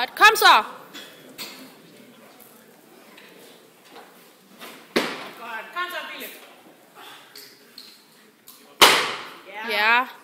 Godt. Kom så! Godt. Kom så, Philip. Ja. Yeah. Ja.